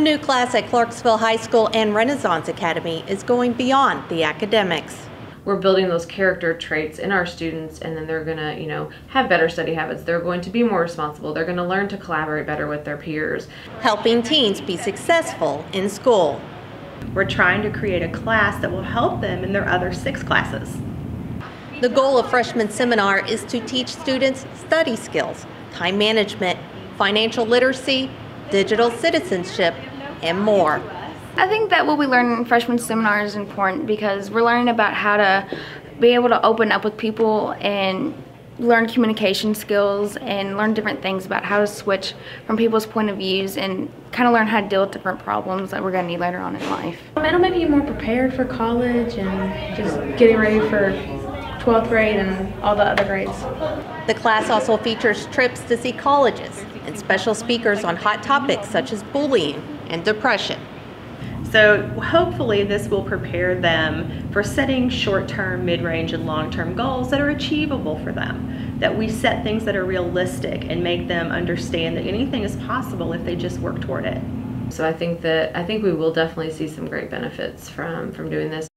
new class at Clarksville High School and Renaissance Academy is going beyond the academics. we're building those character traits in our students and then they're going to you know have better study habits they're going to be more responsible they're going to learn to collaborate better with their peers helping teens be successful in school. We're trying to create a class that will help them in their other six classes. The goal of Freshman Seminar is to teach students study skills, time management, financial literacy, digital citizenship, and more. I think that what we learn in freshman seminar is important because we're learning about how to be able to open up with people and learn communication skills and learn different things about how to switch from people's point of views and kind of learn how to deal with different problems that we're going to need later on in life. It'll make you more prepared for college and just getting ready for 12th grade and all the other grades. The class also features trips to see colleges and special speakers on hot topics such as bullying and depression. So hopefully this will prepare them for setting short-term, mid-range, and long-term goals that are achievable for them. That we set things that are realistic and make them understand that anything is possible if they just work toward it. so i think that i think we will definitely see some great benefits from from doing this